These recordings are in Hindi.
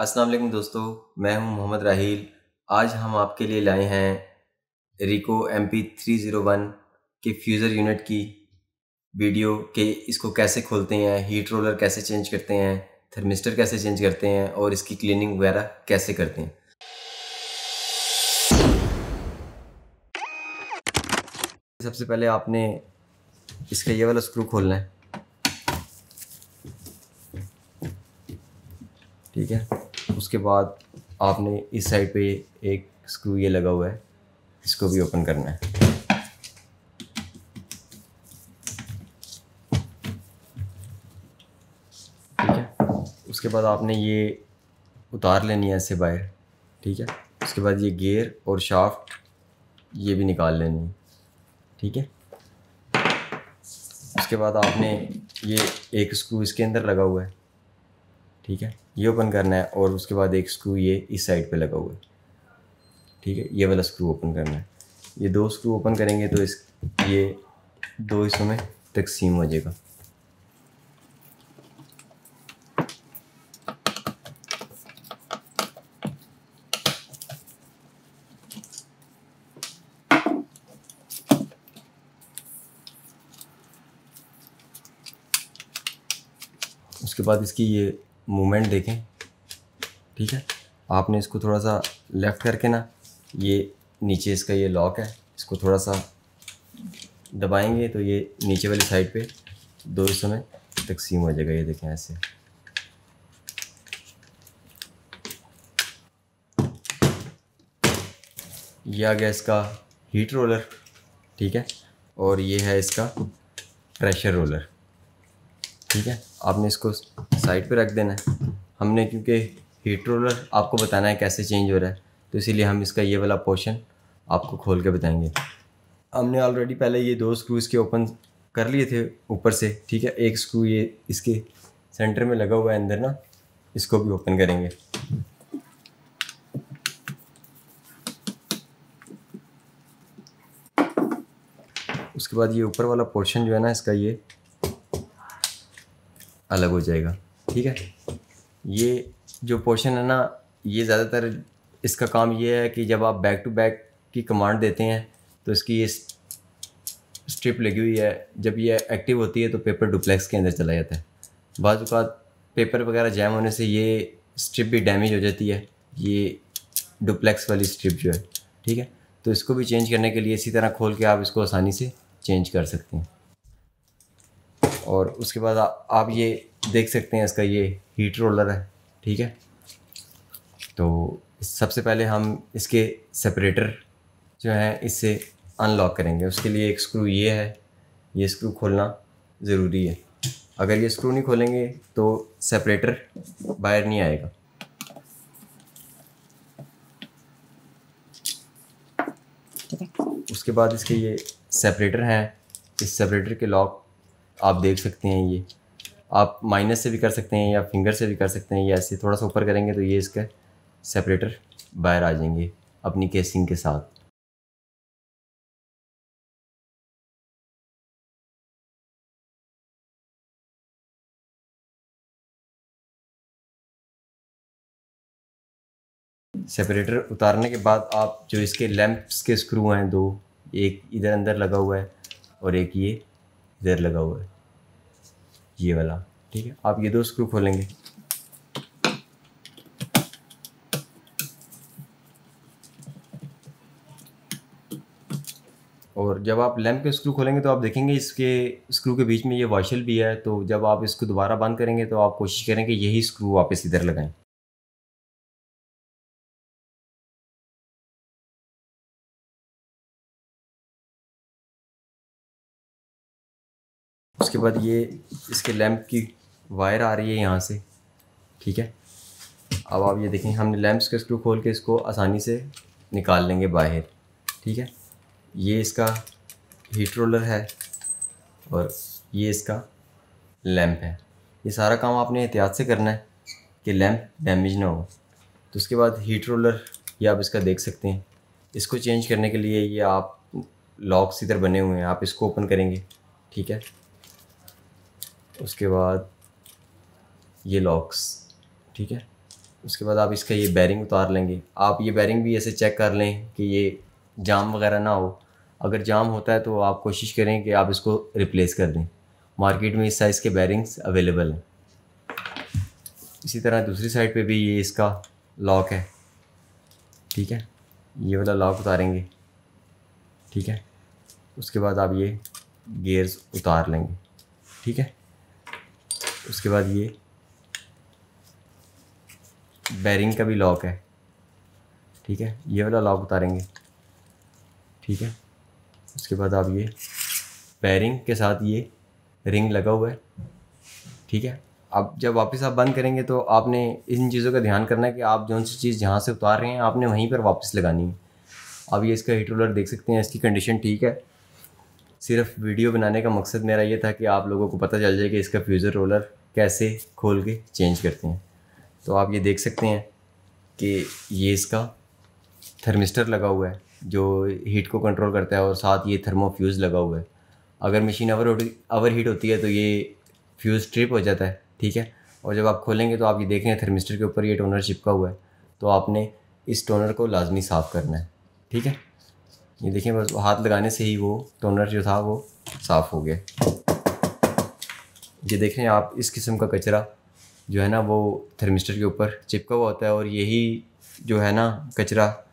अस्सलाम वालेकुम दोस्तों, मैं हूँ मोहम्मद राहील। आज हम आपके लिए लाए हैं Ricoh M P three zero one के फ्यूज़र यूनिट की वीडियो के इसको कैसे खोलते हैं हीट रोलर कैसे चेंज करते हैं थर्मिस्टर कैसे चेंज करते हैं और इसकी क्लीनिंग वगैरह कैसे करते हैं। सबसे पहले आपने इसका ये वाला स्क्रू खोलना है। ठीक है? उसके बाद आपने इस साइड पे एक स्क्रू ये लगा हुआ है, इसको भी ओपन करना है। ठीक है? उसके बाद आपने ये उतार लेनी है ऐसे बाहर, ठीक है? उसके बाद ये गियर और शाफ्ट ये भी निकाल लेनी है, ठीक है? उसके बाद आपने ये एक स्क्रू इसके अंदर लगा हुआ है। ठीक है? ये ओपन करना है और उसके बाद एक स्क्रू ये इस साइड पे लगा हुआ है। ठीक है? ये वाला स्क्रू ओपन करना है। ये दो स्क्रू ओपन करेंगे तो इस, ये दो हिस्सों में तकसीम हो जाएगा। उसके बाद इसकी ये मूवमेंट देखें। ठीक है? आपने इसको थोड़ा सा लेफ़्ट करके ना, ये नीचे इसका ये लॉक है, इसको थोड़ा सा दबाएँगे तो ये नीचे वाली साइड पे दो हिस्सों में तकसीम हो जाएगा, ये देखें ऐसे। ये आ गया इसका हीट रोलर ठीक है? और ये है इसका प्रेशर रोलर ठीक है? आपने इसको साइड पे रख देना है। हमने क्योंकि हीट रोलर आपको बताना है कैसे चेंज हो रहा है। तो इसीलिए हम इसका ये वाला पोर्शन आपको खोल के बताएँगे। हमने ऑलरेडी पहले ये दो स्क्रू इसके ओपन कर लिए थे ऊपर से, ठीक है? एक स्क्रू ये इसके सेंटर में लगा हुआ है अंदर ना, इसको भी ओपन करेंगे। उसके बाद ये ऊपर वाला पोर्शन जो है ना, इसका ये अलग हो जाएगा। ठीक है? ये जो पोर्शन है ना, ये ज़्यादातर इसका काम ये है कि जब आप बैक टू बैक की कमांड देते हैं तो इसकी ये स्ट्रिप लगी हुई है। जब ये एक्टिव होती है तो पेपर डुप्लेक्स के अंदर चला जाता है। बाद पेपर वगैरह जैम होने से ये स्ट्रिप भी डैमेज हो जाती है। ये डुप्लेक्स वाली स्ट्रिप जो है। ठीक है? तो इसको भी चेंज करने के लिए इसी तरह खोल के आप इसको आसानी से चेंज कर सकते हैं। और उसके बाद आ, आप ये देख सकते हैं इसका ये हीट रोलर है ठीक है? तो सबसे पहले हम इसके सेपरेटर जो है इससे अनलॉक करेंगे। उसके लिए एक स्क्रू ये है ये स्क्रू खोलना ज़रूरी है। अगर ये स्क्रू नहीं खोलेंगे तो सेपरेटर बाहर नहीं आएगा। उसके बाद इसके ये सेपरेटर हैं इस सेपरेटर के लॉक आप देख सकते हैं ये। आप माइनस से भी कर सकते हैं या फिंगर से भी कर सकते हैं, या ऐसे थोड़ा सा ऊपर करेंगे तो ये इसका सेपरेटर बाहर आ जाएँगे अपनी केसिंग के साथ। सेपरेटर उतारने के बाद आप जो इसके लैंप्स के स्क्रू हैं, दो, एक इधर अंदर लगा हुआ है और एक ये। इधर लगा हुआ है। ये वाला, ठीक है? आप ये दो स्क्रू खोलेंगे। और जब आप लैंप के स्क्रू खोलेंगे तो आप देखेंगे इसके स्क्रू के बीच में ये वाशल भी है तो जब आप इसको दोबारा बंद करेंगे तो आप कोशिश करें कि यही स्क्रू वापस इधर लगाएँ। उसके बाद ये इसके लैंप की वायर आ रही है यहाँ से, ठीक है? अब आप ये देखें, हमने लैंप्स के स्क्रू खोल के इसको आसानी से निकाल लेंगे बाहर, ठीक है? ये इसका हीट रोलर है और ये इसका लैंप है। ये सारा काम आपने एहतियात से करना है कि लैंप डैमेज ना हो। तो उसके बाद हीट रोलर, ये आप इसका देख सकते हैं। इसको चेंज करने के लिए ये आप लॉक्स इधर बने हुए हैं, आप इसको ओपन करेंगे, ठीक है? उसके बाद ये लॉक्स ठीक है? उसके बाद आप इसका ये बैरिंग उतार लेंगे। आप ये बैरिंग भी ऐसे चेक कर लें कि ये जाम वगैरह ना हो। अगर जाम होता है तो आप कोशिश करें कि आप इसको रिप्लेस कर दें। मार्केट में इस साइज़ के बैरिंग्स अवेलेबल हैं। इसी तरह दूसरी साइड पे भी ये इसका लॉक है। ठीक है? ये वाला लॉक उतारेंगे। ठीक है? उसके बाद आप ये गेयर्स उतार लेंगे। ठीक है? उसके बाद ये बैरिंग का भी लॉक है। ठीक है? ये वाला लॉक उतारेंगे। ठीक है? उसके बाद आप ये बैरिंग के साथ ये रिंग लगा हुआ है। ठीक है? अब जब वापस आप बंद करेंगे तो आपने इन चीज़ों का ध्यान करना है कि आप जौन सी चीज़ जहाँ से उतार रहे हैं, आपने वहीं पर वापस लगानी है। अब ये इसका हीट रोलर देख सकते हैं, इसकी कंडीशन ठीक है। सिर्फ़ वीडियो बनाने का मकसद मेरा ये था कि आप लोगों को पता चल जाए कि इसका फ्यूज़र रोलर कैसे खोल के चेंज करते हैं। तो आप ये देख सकते हैं कि ये इसका थर्मिस्टर लगा हुआ है, जो हीट को कंट्रोल करता है और साथ ये थर्मोफ्यूज़ लगा हुआ है। अगर मशीन ओवर ओवर हीट होती है तो ये फ्यूज़ ट्रिप हो जाता है, ठीक है? और जब आप खोलेंगे तो आप ये देखें थर्मिस्टर के ऊपर ये टोनर चिपका हुआ है। तो आपने इस टोनर को लाजमी साफ़ करना है, ठीक है? ये देखें बस हाथ लगाने से ही वो टोनर जो था वो साफ़ हो गया। ये देख रहे हैं आप, इस किस्म का कचरा जो है ना, वो थर्मिस्टर के ऊपर चिपका हुआ होता है और यही जो है ना कचरा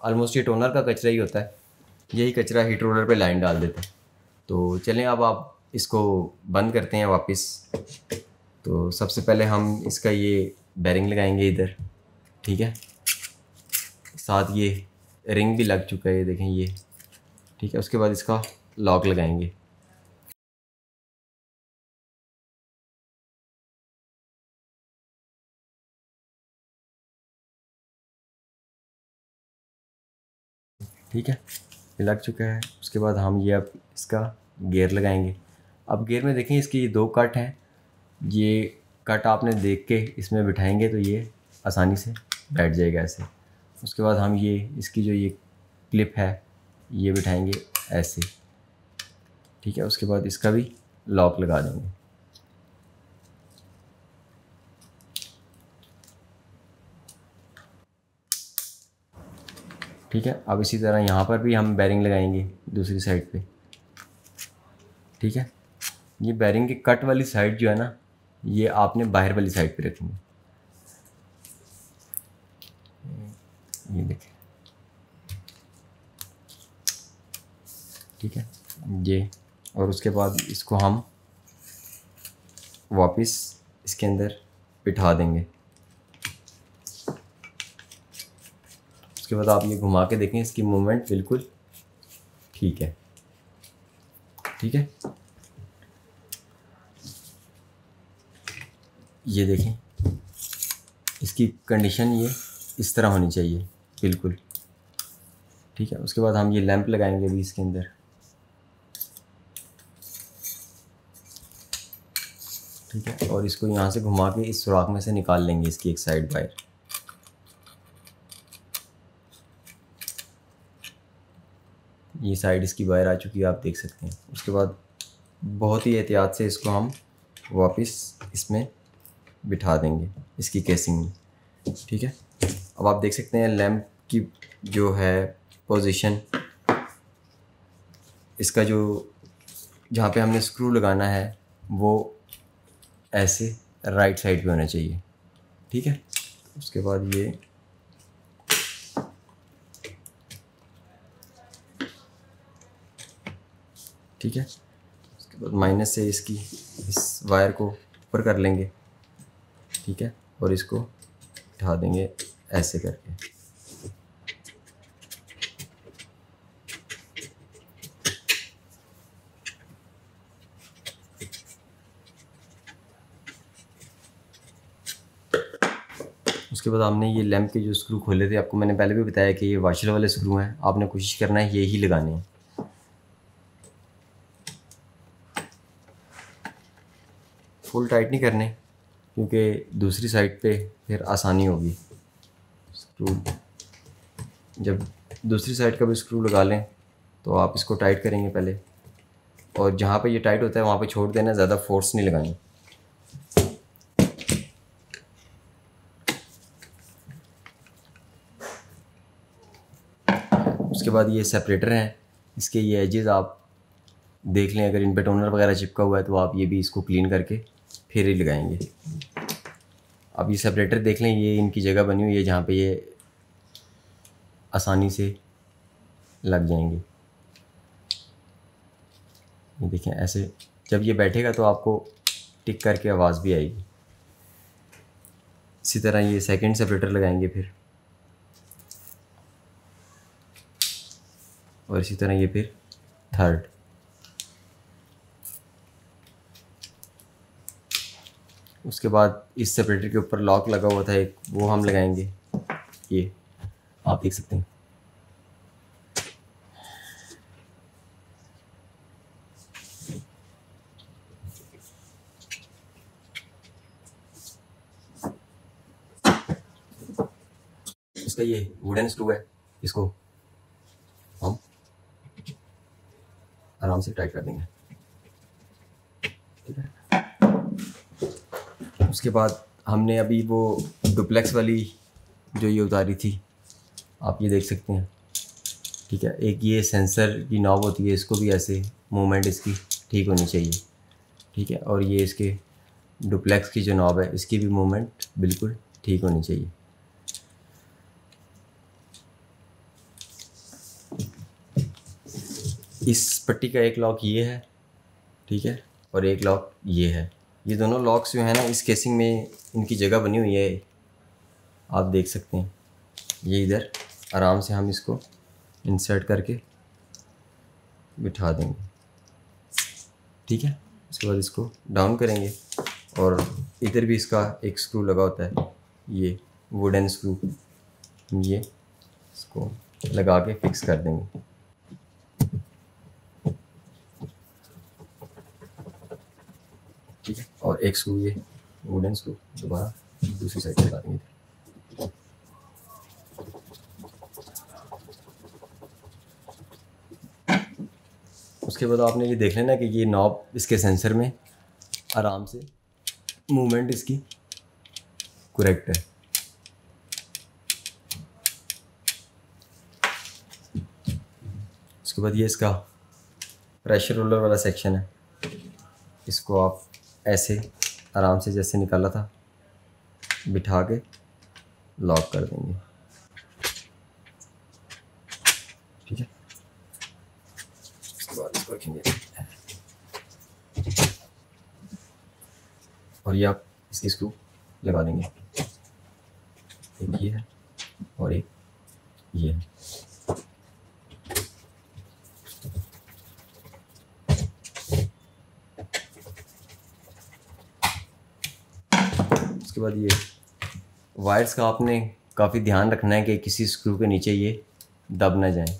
ऑलमोस्ट ये टोनर का कचरा ही होता है। यही कचरा हीट रोलर पे लाइन डाल देते हैं। तो चलें, अब आप इसको बंद करते हैं वापस। तो सबसे पहले हम इसका ये बैरिंग लगाएँगे इधर, ठीक है? साथ ये रिंग भी लग चुका है, ये देखें ये, ठीक है? उसके बाद इसका लॉक लगाएँगे। ठीक है? ये लग चुका है। उसके बाद हम ये अब इसका गेयर लगाएँगे। अब गेयर में देखें, इसकी ये दो कट हैं। ये कट आपने देख के इसमें बिठाएँगे तो ये आसानी से बैठ जाएगा ऐसे। उसके बाद हम ये, इसकी जो ये क्लिप है, ये बिठाएँगे ऐसे। ठीक है? उसके बाद इसका भी लॉक लगा देंगे। ठीक है? अब इसी तरह यहाँ पर भी हम बैरिंग लगाएँगे दूसरी साइड पे। ठीक है? ये बैरिंग की कट वाली साइड जो है ना, ये आपने बाहर वाली साइड पे रखेंगे। ये देखें। ठीक है? ये और उसके बाद इसको हम वापस इसके अंदर बिठा देंगे। उसके बाद आप ये घुमा के देखें, इसकी मूवमेंट बिल्कुल ठीक है। ठीक है? ये देखें, इसकी कंडीशन ये इस तरह होनी चाहिए, बिल्कुल। ठीक है? उसके बाद हम ये लैंप लगाएँगे अभी इसके अंदर। ठीक है? और इसको यहाँ से घुमा के इस सुराख में से निकाल लेंगे इसकी एक साइड वायर ये साइड इसकी वायर आ चुकी है, आप देख सकते हैं। उसके बाद बहुत ही एहतियात से इसको हम वापस इसमें बिठा देंगे, इसकी केसिंग में। ठीक है? अब आप देख सकते हैं लैम्प की जो है पोजीशन इसका जो जहाँ पे हमने स्क्रू लगाना है, वो ऐसे राइट साइड पे होना चाहिए। ठीक है? उसके बाद ये ठीक है? उसके बाद माइनस से इसकी। इस वायर को ऊपर कर लेंगे। ठीक है? और इसको उठा देंगे ऐसे करके। उसके बाद आपने ये लैंप के जो स्क्रू खोले थे, आपको मैंने पहले भी बताया कि ये वाशर वाले स्क्रू हैं। आपने कोशिश करना है यही लगाने हैं। फुल टाइट नहीं करने, क्योंकि दूसरी साइड पे फिर आसानी होगी। स्क्रू जब दूसरी साइड का भी स्क्रू लगा लें तो आप इसको टाइट करेंगे पहले। और जहाँ पे ये टाइट होता है, वहाँ पे छोड़ देना, ज़्यादा फोर्स नहीं लगानी। उसके बाद ये सेपरेटर हैं, इसके ये एजेस आप देख लें, अगर इन पर टोनर वगैरह चिपका हुआ है तो आप ये भी इसको क्लीन करके फिर ही लगाएँगे। अब ये सेपरेटर देख लें, ये इनकी जगह बनी हुई है जहाँ पे ये आसानी से लग जाएँगे। ये देखें, ऐसे जब ये बैठेगा तो आपको टिक करके आवाज़ भी आएगी। इसी तरह ये सेकंड सेपरेटर लगाएँगे फिर। और इसी तरह ये फिर थर्ड उसके बाद इस सेपरेटर के ऊपर लॉक लगा हुआ था एक, वो हम लगाएँगे। ये, आप देख सकते हैं। इसका ये वुडन स्क्रू है। इसको हम आराम से टाइट कर देंगे। उसके बाद हमने अभी वो डुप्लेक्स वाली जो ये उतारी थी, आप ये देख सकते हैं। ठीक है, एक ये सेंसर की नॉब होती है, इसको भी ऐसे मूवमेंट इसकी ठीक होनी चाहिए। ठीक है, और ये इसके डुप्लेक्स की जो नॉब है, इसकी भी मूवमेंट बिल्कुल ठीक होनी चाहिए। इस पट्टी का एक लॉक ये है, ठीक है, और एक लॉक ये है। ये दोनों लॉक्स जो है ना, इस केसिंग में इनकी जगह बनी हुई है। आप देख सकते हैं। ये इधर, आराम से हम इसको इंसर्ट करके बिठा देंगे। ठीक है? उसके बाद इसको डाउन करेंगे और इधर भी इसका एक स्क्रू लगा होता है। ये वुडन स्क्रू ये इसको लगा के फिक्स कर देंगे ठीक है और एक स्क्रू ये वुडन स्क्रू दोबारा दूसरी साइड लगा देंगे उसके बाद आपने ये देख लेना कि ये नॉब इसके सेंसर में आराम से मूवमेंट इसकी करेक्ट है। उसके बाद ये इसका प्रेशर रोलर वाला सेक्शन है। इसको आप ऐसे आराम से जैसे निकाला था, बिठा के लॉक कर देंगे। ठीक है? और ये आप इसकी स्क्रू लगा देंगे। एक ये है और एक ये है। उसके बाद ये वायर्स का आपने काफ़ी ध्यान रखना है कि किसी स्क्रू के नीचे ये दब ना जाए।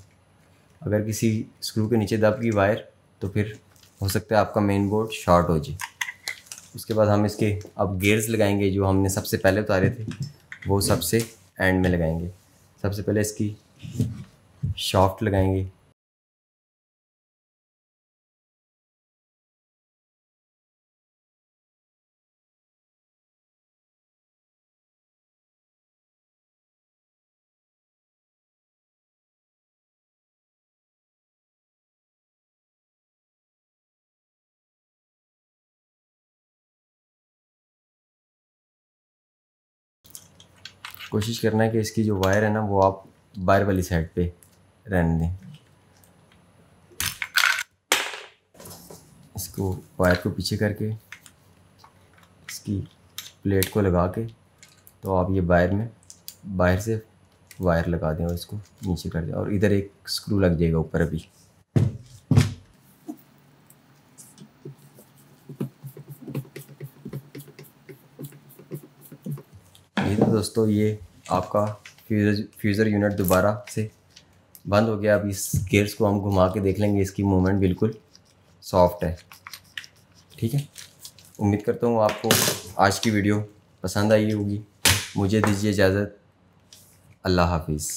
अगर किसी स्क्रू के नीचे दब गई वायर तो फिर हो सकता है आपका मेन बोर्ड शॉर्ट हो जाए। उसके बाद हम इसके अब गेयर्स लगाएँगे, जो हमने सबसे पहले उतारे थे, वो सबसे एंड में लगाएँगे। सबसे पहले इसकी शॉफ्ट लगाएँगे। कोशिश करना है कि इसकी जो वायर है ना, वो आप बाहर वाली साइड पे रहने दें। इसको वायर को पीछे करके, इसकी प्लेट को लगा के तो आप ये बाहर में, बाहर से वायर लगा दें और इसको नीचे कर दें। और इधर एक स्क्रू लग जाएगा ऊपर अभी। दोस्तों ये आपका फ्यूज़र फ्यूज़र यूनिट दोबारा से बंद हो गया। अब इस गेयर्स को हम घुमा के देख लेंगे, इसकी मूवमेंट बिल्कुल सॉफ्ट है। ठीक है? उम्मीद करता हूँ आपको आज की वीडियो पसंद आई होगी। मुझे दीजिए इजाज़त। अल्लाह हाफिज़।